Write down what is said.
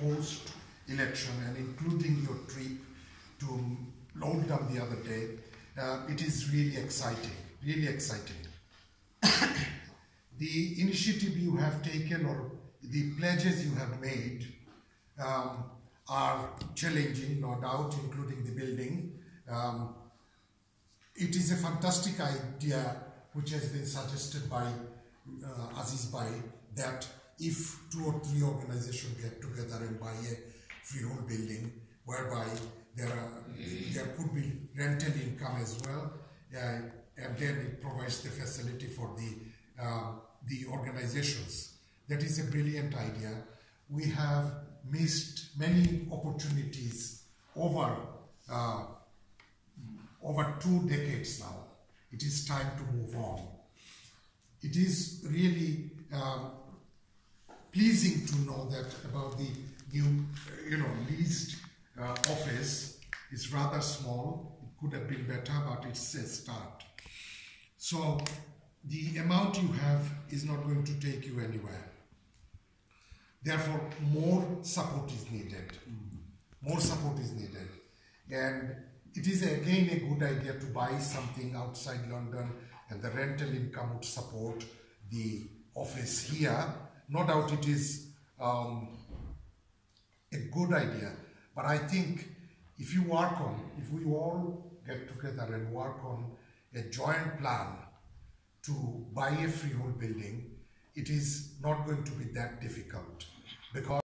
post election and including your trip to Oldham the other day, uh, it is really exciting, really exciting. the initiative you have taken or the pledges you have made um, are challenging, no doubt, including the building. Um, it is a fantastic idea which has been suggested by uh, Aziz Bhai that if two or three organizations get together and buy a freehold building whereby there are, there could be rental income as well uh, and then it provides the facility for the uh, the organizations that is a brilliant idea we have missed many opportunities over uh, over two decades now. It is time to move on. It is really um, pleasing to know that about the new, you know, leased uh, office is rather small. It could have been better, but it's a start. So the amount you have is not going to take you anywhere. Therefore, more support is needed. More support is needed. And it is again a good idea to buy something outside London and the rental income would support the office here. No doubt it is um, a good idea, but I think if you work on, if we all get together and work on a joint plan to buy a freehold building, it is not going to be that difficult because